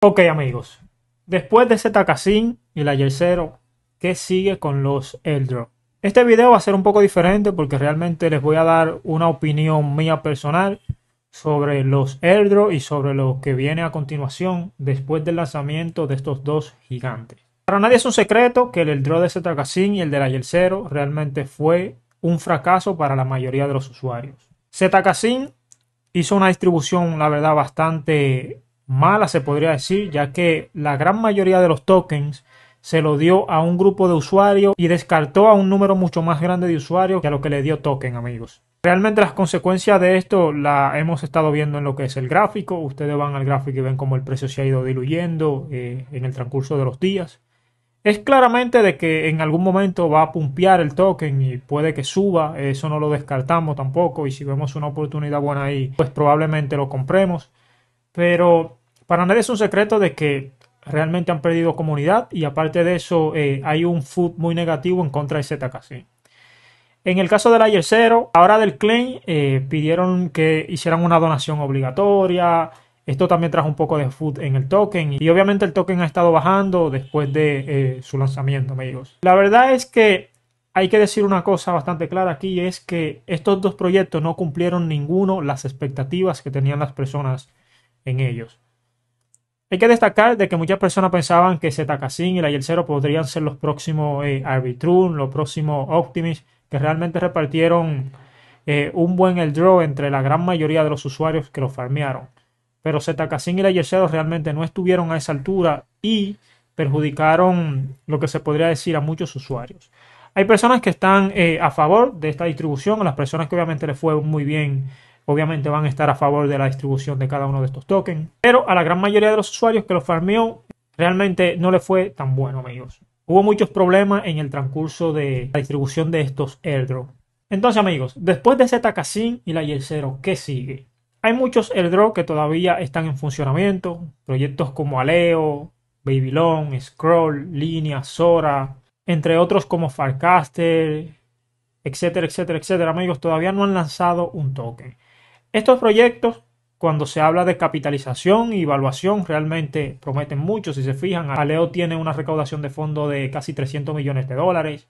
Ok amigos, después de Zcasin y la Yersero, ¿qué sigue con los airdrop? Este video va a ser un poco diferente porque realmente les voy a dar una opinión mía personal sobre los airdrop y sobre lo que viene a continuación después del lanzamiento de estos dos gigantes. Para nadie es un secreto que el airdrop de Zcasin y el de la Yersero realmente fue un fracaso para la mayoría de los usuarios. Zcasin hizo una distribución, la verdad, bastante mala, se podría decir, ya que la gran mayoría de los tokens se lo dio a un grupo de usuarios y descartó a un número mucho más grande de usuarios que a lo que le dio token, amigos. Realmente las consecuencias de esto la hemos estado viendo en lo que es el gráfico. Ustedes van al gráfico y ven cómo el precio se ha ido diluyendo eh, en el transcurso de los días. Es claramente de que en algún momento va a pumpear el token y puede que suba. Eso no lo descartamos tampoco. Y si vemos una oportunidad buena ahí, pues probablemente lo compremos. Pero para nadie es un secreto de que realmente han perdido comunidad y aparte de eso eh, hay un food muy negativo en contra de ZKC. En el caso del ayer cero, ahora del claim eh, pidieron que hicieran una donación obligatoria. Esto también trajo un poco de food en el token y obviamente el token ha estado bajando después de eh, su lanzamiento, amigos. La verdad es que hay que decir una cosa bastante clara aquí, es que estos dos proyectos no cumplieron ninguno las expectativas que tenían las personas en ellos. Hay que destacar de que muchas personas pensaban que Zcasin y la Yelcero podrían ser los próximos eh, Arbitrum, los próximos Optimus, que realmente repartieron eh, un buen el draw entre la gran mayoría de los usuarios que lo farmearon. Pero Zcasin y la Yelcero realmente no estuvieron a esa altura y perjudicaron lo que se podría decir a muchos usuarios. Hay personas que están eh, a favor de esta distribución, las personas que obviamente les fue muy bien obviamente van a estar a favor de la distribución de cada uno de estos tokens. Pero a la gran mayoría de los usuarios que los farmeó, realmente no le fue tan bueno, amigos. Hubo muchos problemas en el transcurso de la distribución de estos airdrops. Entonces, amigos, después de Zcasin y la Yersero, ¿qué sigue? Hay muchos airdrops que todavía están en funcionamiento. Proyectos como Aleo, Babylon, Scroll, Línea, Sora, entre otros como Farcaster, etcétera, etcétera, etcétera. Amigos, todavía no han lanzado un token. Estos proyectos, cuando se habla de capitalización y evaluación, realmente prometen mucho. Si se fijan, Aleo tiene una recaudación de fondo de casi 300 millones de dólares.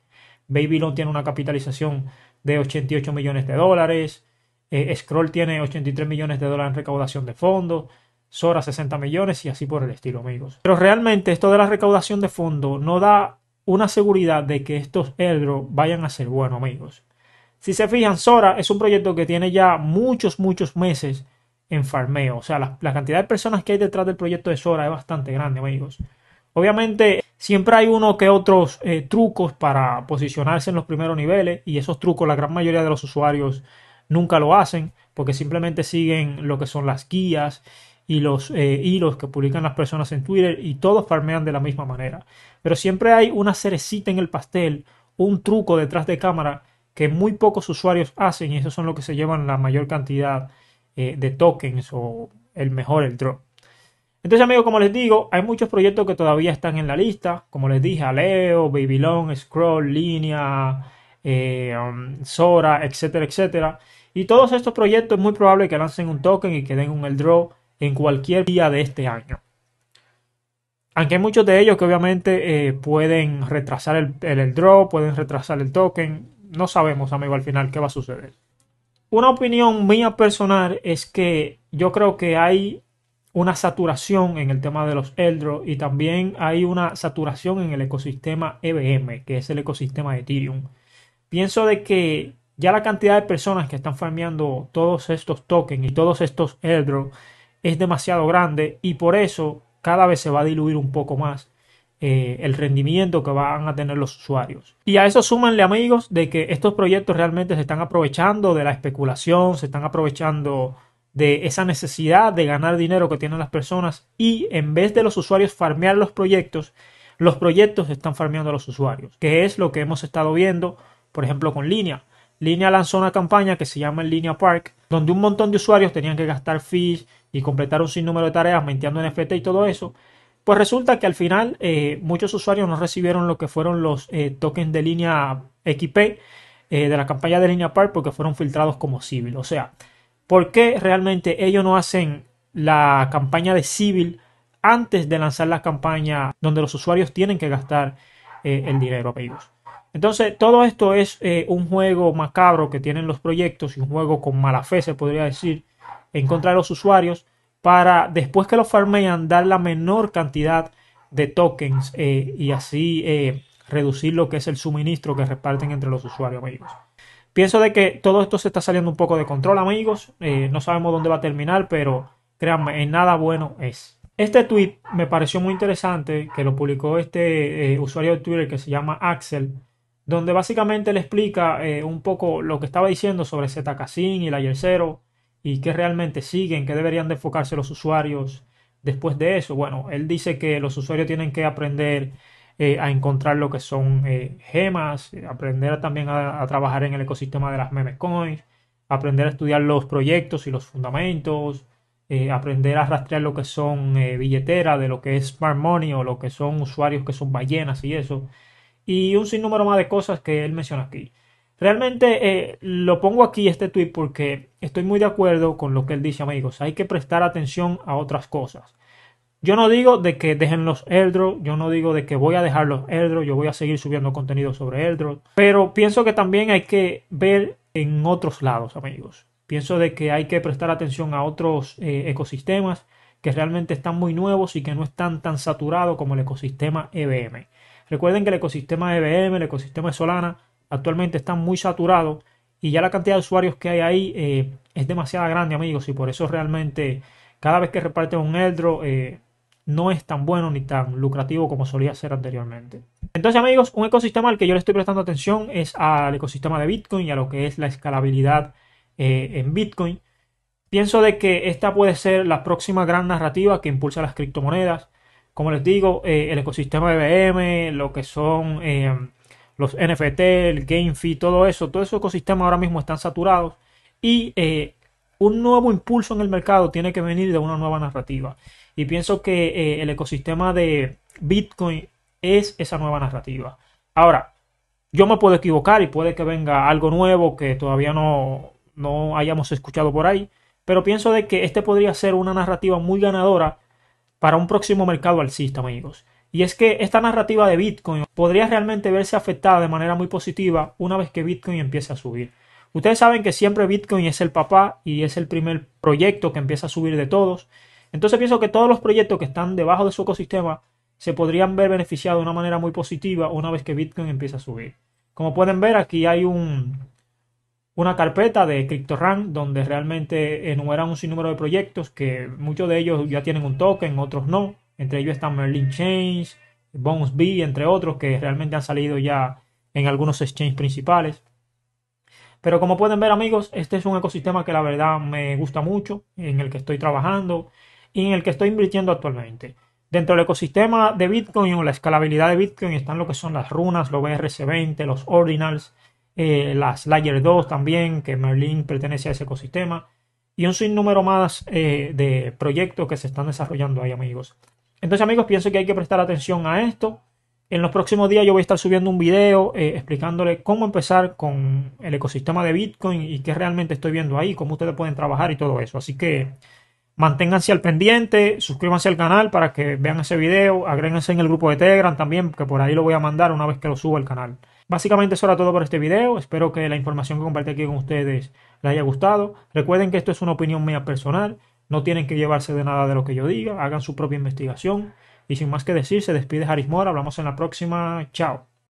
Babylon tiene una capitalización de 88 millones de dólares. Eh, Scroll tiene 83 millones de dólares en recaudación de fondos. Sora 60 millones y así por el estilo, amigos. Pero realmente esto de la recaudación de fondos no da una seguridad de que estos airdrops vayan a ser buenos, amigos. Si se fijan, Sora es un proyecto que tiene ya muchos, muchos meses en farmeo. O sea, la, cantidad de personas que hay detrás del proyecto de Sora es bastante grande, amigos. Obviamente, siempre hay uno que otros eh, trucos para posicionarse en los primeros niveles. Y esos trucos, la gran mayoría de los usuarios nunca lo hacen. Porque simplemente siguen lo que son las guías y los eh, hilos que publican las personas en Twitter. Y todos farmean de la misma manera. Pero siempre hay una cerecita en el pastel, un truco detrás de cámara que muy pocos usuarios hacen y esos son los que se llevan la mayor cantidad eh, de tokens o el mejor el drop. Entonces amigos, como les digo, hay muchos proyectos que todavía están en la lista, como les dije, Aleo, Babylon, Scroll, Línea, eh, um, Sora, etcétera, etcétera. Y todos estos proyectos es muy probable que lancen un token y que den un drop en cualquier día de este año. Aunque hay muchos de ellos que obviamente eh, pueden retrasar el, el, drop, pueden retrasar el token no sabemos, amigo, al final qué va a suceder. Una opinión mía personal es que yo creo que hay una saturación en el tema de los Eldro y también hay una saturación en el ecosistema EVM, que es el ecosistema de Ethereum. Pienso de que ya la cantidad de personas que están farmeando todos estos tokens y todos estos Eldro es demasiado grande y por eso cada vez se va a diluir un poco más eh, el rendimiento que van a tener los usuarios. Y a eso súmanle amigos de que estos proyectos realmente se están aprovechando de la especulación, se están aprovechando de esa necesidad de ganar dinero que tienen las personas y en vez de los usuarios farmear los proyectos, los proyectos están farmeando a los usuarios, que es lo que hemos estado viendo, por ejemplo, con Línea. Línea lanzó una campaña que se llama Línea Park, donde un montón de usuarios tenían que gastar fees y completar un sinnúmero de tareas mintiendo NFT y todo eso. Pues resulta que al final eh, muchos usuarios no recibieron lo que fueron los eh, tokens de línea XP eh, de la campaña de línea PAR porque fueron filtrados como civil. O sea, ¿por qué realmente ellos no hacen la campaña de civil antes de lanzar la campaña donde los usuarios tienen que gastar el dinero, amigos. Entonces, todo esto es un juego macabro que tienen los proyectos y un juego con mala fe, se podría decir, en contra de los usuarios para después que lo farmean dar la menor cantidad de tokens eh, y así eh, reducir lo que es el suministro que reparten entre los usuarios, amigos. Pienso de que todo esto se está saliendo un poco de control, amigos. no sabemos dónde va a terminar, pero créanme, en nada bueno es. Este tweet me pareció muy interesante, que lo publicó este usuario de Twitter que se llama Axel donde básicamente le explica eh, un poco lo que estaba diciendo sobre Zcasin y la Yersero y qué realmente siguen, qué deberían de enfocarse los usuarios después de eso. Bueno, él dice que los usuarios tienen que aprender eh, a encontrar lo que son eh, gemas, aprender también a, trabajar en el ecosistema de las meme coins, aprender a estudiar los proyectos y los fundamentos, aprender a rastrear lo que son billeteras de lo que es smart money o lo que son usuarios que son ballenas y eso y un sinnúmero más de cosas que él menciona aquí. Realmente eh, lo pongo aquí este tweet porque estoy muy de acuerdo con lo que él dice, amigos. Hay que prestar atención a otras cosas. Yo no digo de que dejen los airdrops, yo no digo de que voy a dejar los airdrops, yo voy a seguir subiendo contenido sobre airdrops, pero pienso que también hay que ver en otros lados, amigos. Pienso de que hay que prestar atención a otros eh, ecosistemas que realmente están muy nuevos y que no están tan saturados como el ecosistema EBM. Recuerden que el ecosistema EBM, el ecosistema Solana, actualmente está muy saturado y ya la cantidad de usuarios que hay ahí eh, es demasiado grande, amigos, y por eso realmente cada vez que reparten un airdrop eh, no es tan bueno ni tan lucrativo como solía ser anteriormente. Entonces, amigos, un ecosistema al que yo le estoy prestando atención es al ecosistema de Bitcoin y a lo que es la escalabilidad eh, en Bitcoin. Pienso de que esta puede ser la próxima gran narrativa que impulsa las criptomonedas. Como les digo, eh, el ecosistema de BM, lo que son los NFT, el Game Fee, todo eso, todo esos ecosistemas ahora mismo están saturados y eh, un nuevo impulso en el mercado tiene que venir de una nueva narrativa. Y pienso que el ecosistema de Bitcoin es esa nueva narrativa. Ahora, yo me puedo equivocar y puede que venga algo nuevo que todavía no, no hayamos escuchado por ahí, pero pienso de que este podría ser una narrativa muy ganadora para un próximo mercado alcista, amigos. Y es que esta narrativa de Bitcoin podría realmente verse afectada de manera muy positiva una vez que Bitcoin empiece a subir. Ustedes saben que siempre Bitcoin es el papá y es el primer proyecto que empieza a subir de todos. Entonces pienso que todos los proyectos que están debajo de su ecosistema se podrían ver beneficiados de una manera muy positiva una vez que Bitcoin empiece a subir. Como pueden ver, aquí hay un, una carpeta de CryptoRank donde realmente enumeran un sinnúmero de proyectos que muchos de ellos ya tienen un token, otros no. Entre ellos están Merlin Chains, Bones B, entre otros que realmente han salido ya en algunos exchanges principales. Pero como pueden ver amigos, este es un ecosistema que la verdad me gusta mucho, en el que estoy trabajando y en el que estoy invirtiendo actualmente. Dentro del ecosistema de Bitcoin o la escalabilidad de Bitcoin están lo que son las runas, los BRC20, los ordinals, eh, las Layer 2 también, que Merlin pertenece a ese ecosistema, y un sinnúmero más eh, de proyectos que se están desarrollando ahí, amigos. Entonces, amigos, pienso que hay que prestar atención a esto. En los próximos días yo voy a estar subiendo un video eh, explicándole cómo empezar con el ecosistema de Bitcoin y qué realmente estoy viendo ahí, cómo ustedes pueden trabajar y todo eso. Así que manténganse al pendiente, suscríbanse al canal para que vean ese video, agréguense en el grupo de Telegram también, que por ahí lo voy a mandar una vez que lo suba al canal. Básicamente eso era todo por este video. Espero que la información que compartí aquí con ustedes les haya gustado. Recuerden que esto es una opinión mía personal. No tienen que llevarse de nada de lo que yo diga. Hagan su propia investigación. Y sin más que decir, se despide Haris Mora. Hablamos en la próxima. Chao.